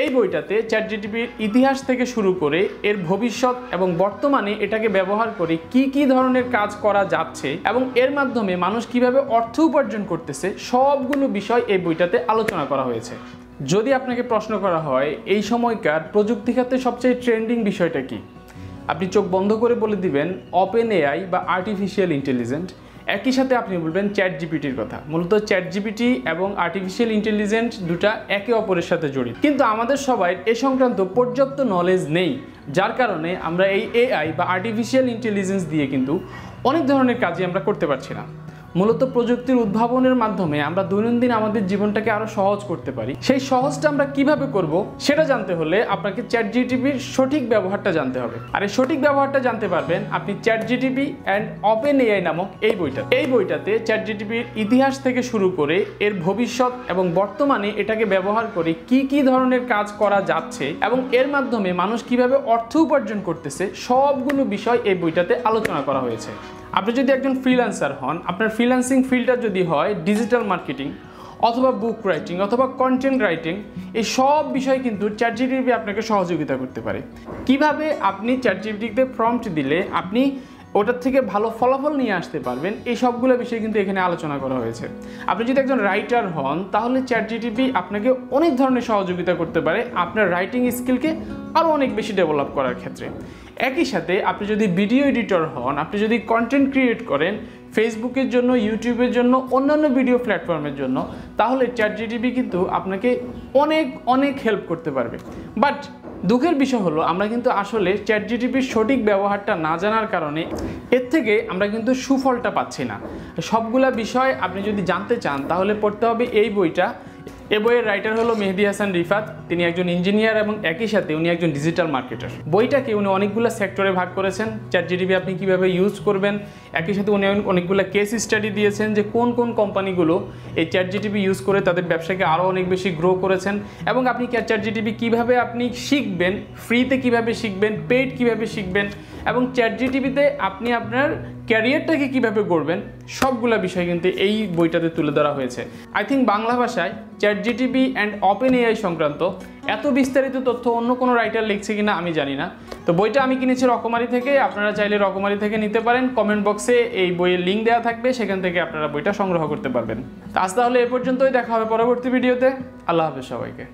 এই বইটাতে চ্যাট জিটিপির ইতিহাস থেকে শুরু করে এর ভবিষ্যৎ এবং বর্তমানে এটাকে ব্যবহার করে কি কি ধরনের কাজ করা যাচ্ছে এবং এর মাধ্যমে মানুষ কীভাবে অর্থ উপার্জন করতেছে, সবগুলো বিষয় এই বইটাতে আলোচনা করা হয়েছে। যদি আপনাকে প্রশ্ন করা হয়, এই সময়কার প্রযুক্তি খাতে সবচেয়ে ট্রেন্ডিং বিষয়টা কি? আপনি চোখ বন্ধ করে বলে দিবেন, ওপেন এআই বা আর্টিফিশিয়াল ইন্টেলিজেন্ট একই সাথে আপনি বলবেন চ্যাট জিপিটির কথা। মূলত চ্যাট জিপিটি এবং আর্টিফিশিয়াল ইন্টেলিজেন্ট দুটা একে অপরের সাথে জড়িত। কিন্তু আমাদের সবাই এ সংক্রান্ত পর্যাপ্ত নলেজ নেই, যার কারণে আমরা এই এআই বা আর্টিফিশিয়াল ইন্টেলিজেন্স দিয়ে কিন্তু অনেক ধরনের কাজই আমরা করতে পারছি না। মূলত প্রযুক্তির উদ্ভাবনের মাধ্যমে আমরা দৈনন্দিন আমাদের জীবনটাকে আরও সহজ করতে পারি। সেই সহজটা আমরা কীভাবে করব সেটা জানতে হলে আপনাকে চ্যাট জিটিপির সঠিক ব্যবহারটা জানতে হবে। আর এই সঠিক ব্যবহারটা জানতে পারবেন আপনি chat GTP and open AI নামক এই বইটা। এই বইটাতে চ্যাট জিটিপির ইতিহাস থেকে শুরু করে এর ভবিষ্যৎ এবং বর্তমানে এটাকে ব্যবহার করে কি কি ধরনের কাজ করা যাচ্ছে এবং এর মাধ্যমে মানুষ কীভাবে অর্থ উপার্জন করতেছে, সবগুলো বিষয় এই বইটাতে আলোচনা করা হয়েছে। আপনি যদি একজন ফ্রিল্যান্সার হন, আপনার ফ্রিল্যান্সিং ফিল্ডটা যদি হয় ডিজিটাল মার্কেটিং অথবা বুক রাইটিং অথবা কন্টেন্ট রাইটিং এই সব বিষয় কিন্তু চ্যাটজিপিটি আপনাকে সহযোগিতা করতে পারে। কীভাবে আপনি চ্যাটজিপিটিতে প্রম্পট দিলে আপনি ওটার থেকে ভালো ফলাফল নিয়ে আসতে পারবেন। এই সবগুলো বিষয় কিন্তু এখানে আলোচনা করা হয়েছে। আপনি যদি একজন রাইটার হন, তাহলে চ্যাট জিটিপি আপনাকে অনেক ধরনের সহযোগিতা করতে পারে। আপনার রাইটিং স্কিলকে আরও অনেক বেশি ডেভেলপ করার ক্ষেত্রে। একই সাথে আপনি যদি ভিডিও এডিটর হন, আপনি যদি কন্টেন্ট ক্রিয়েট করেন ফেসবুকের জন্য ইউটিউবের জন্য, অন্যান্য ভিডিও প্ল্যাটফর্মের জন্য, তাহলে চ্যাট জিটিভি কিন্তু আপনাকে অনেক অনেক হেল্প করতে পারবে। বাট দুঃখের বিষয় হলো, আমরা কিন্তু আসলে চ্যাট জিটিপির সঠিক ব্যবহারটা না জানার কারণে এর থেকে আমরা কিন্তু সুফলটা পাচ্ছি না। সবগুলা বিষয় আপনি যদি জানতে চান, তাহলে পড়তে হবে এই বইটা। এ বইয়ের রাইটার হলো মেহেদি হাসান রিফাত। তিনি একজন ইঞ্জিনিয়ার এবং একই সাথে উনি একজন ডিজিটাল মার্কেটার বইটাকে উনি অনেকগুলো সেক্টরে ভাগ করেছেন। চ্যাট জিটিপি আপনি কীভাবে ইউজ করবেন? একই সাথে উনি অনেকগুলো কেস স্টাডি দিয়েছেন যে কোন কোন কোম্পানিগুলো এই চ্যাট জিটিপি ইউজ করে তাদের ব্যবসাকে আরও অনেক বেশি গ্রো করেছেন। এবং আপনি চ্যাট জিটিপি কীভাবে আপনি শিখবেন ফ্রিতে কীভাবে শিখবেন পেইড কীভাবে শিখবেন এবং চ্যাট জিটিপিতে আপনি আপনার ক্যারিয়ারটাকে কীভাবে গড়বেন, সবগুলা বিষয় কিন্তু এই বইটাতে তুলে ধরা হয়েছে। আই থিঙ্ক বাংলা ভাষায় chat GTV and open AI সংক্রান্ত এত বিস্তারিত তথ্য অন্য কোনো রাইটার লিখছে কিনা আমি জানি না। তো বইটা আমি কিনেছি রকমারি থেকে, আপনারা চাইলে রকমারি থেকে নিতে পারেন। কমেন্ট বক্সে এই বইয়ের লিঙ্ক দেওয়া থাকবে, সেখান থেকে আপনারা বইটা সংগ্রহ করতে পারবেন। তো আজ তাহলে এ পর্যন্তই, দেখা হবে পরবর্তী ভিডিওতে আল্লাহ হাফেজ সবাইকে।